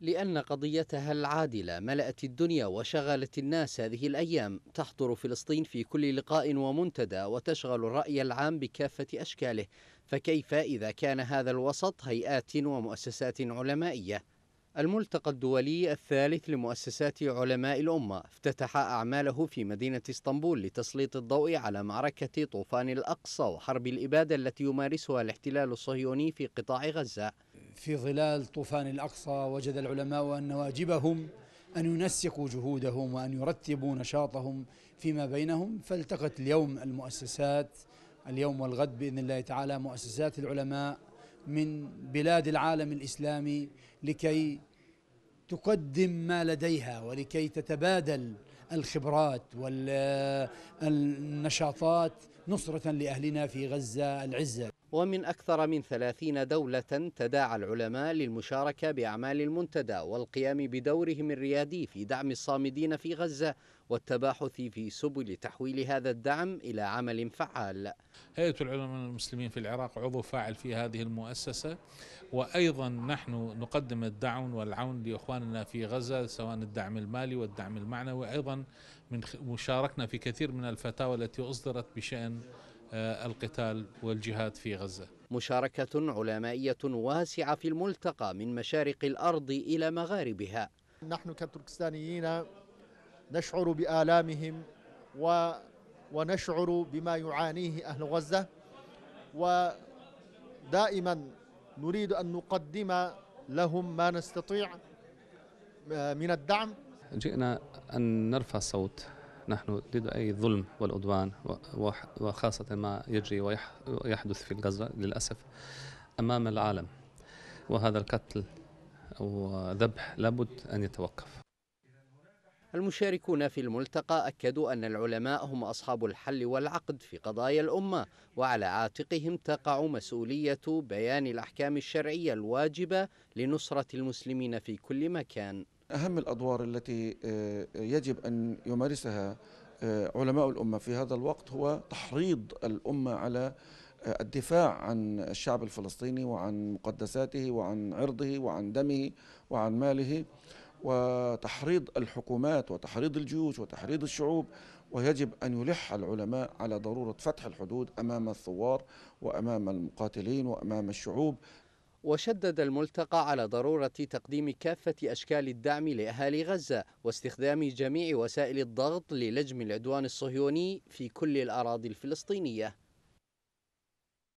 لأن قضيتها العادلة ملأت الدنيا وشغلت الناس هذه الأيام. تحضر فلسطين في كل لقاء ومنتدى وتشغل الرأي العام بكافة أشكاله. فكيف إذا كان هذا الوسط هيئات ومؤسسات علمائية؟ الملتقى الدولي الثالث لمؤسسات علماء الأمة. افتتح أعماله في مدينة إسطنبول لتسليط الضوء على معركة طوفان الأقصى وحرب الإبادة التي يمارسها الاحتلال الصهيوني في قطاع غزة. في ظلال طوفان الأقصى وجد العلماء أن واجبهم أن ينسقوا جهودهم وأن يرتبوا نشاطهم فيما بينهم فالتقت اليوم المؤسسات اليوم والغد بإذن الله تعالى مؤسسات العلماء من بلاد العالم الإسلامي لكي تقدم ما لديها ولكي تتبادل الخبرات والنشاطات نصرة لأهلنا في غزة العزة. ومن أكثر من ثلاثين دولة تداعى العلماء للمشاركة بأعمال المنتدى والقيام بدورهم الريادي في دعم الصامدين في غزة والتباحث في سبل تحويل هذا الدعم إلى عمل فعال. هيئة العلماء المسلمين في العراق عضو فاعل في هذه المؤسسة وأيضا نحن نقدم الدعم والعون لإخواننا في غزة سواء الدعم المالي والدعم المعنوي. أيضا من مشاركنا في كثير من الفتاوى التي أصدرت بشأن القتال والجهاد في غزة. مشاركة علمائية واسعة في الملتقى من مشارق الأرض إلى مغاربها. نحن كتركستانيين نشعر بآلامهم و ونشعر بما يعانيه أهل غزة ودائما نريد أن نقدم لهم ما نستطيع آه، من الدعم. جئنا أن نرفع الصوت نحن ضد أي ظلم والعدوان وخاصة ما يجري ويحدث في غزة للأسف أمام العالم. وهذا القتل أو ذبح لابد أن يتوقف. المشاركون في الملتقى أكدوا أن العلماء هم أصحاب الحل والعقد في قضايا الأمة وعلى عاتقهم تقع مسؤولية بيان الأحكام الشرعية الواجبة لنصرة المسلمين في كل مكان. أهم الأدوار التي آه، يجب أن يمارسها آه، علماء الأمة في هذا الوقت هو تحريض الأمة على آه، الدفاع عن الشعب الفلسطيني وعن مقدساته وعن عرضه وعن دمه وعن ماله وتحريض الحكومات وتحريض الجيوش وتحريض الشعوب ويجب أن يلح العلماء على ضرورة فتح الحدود أمام الثوار وأمام المقاتلين وأمام الشعوب وشدد الملتقى على ضرورة تقديم كافة أشكال الدعم لأهالي غزة واستخدام جميع وسائل الضغط للجم العدوان الصهيوني في كل الأراضي الفلسطينية.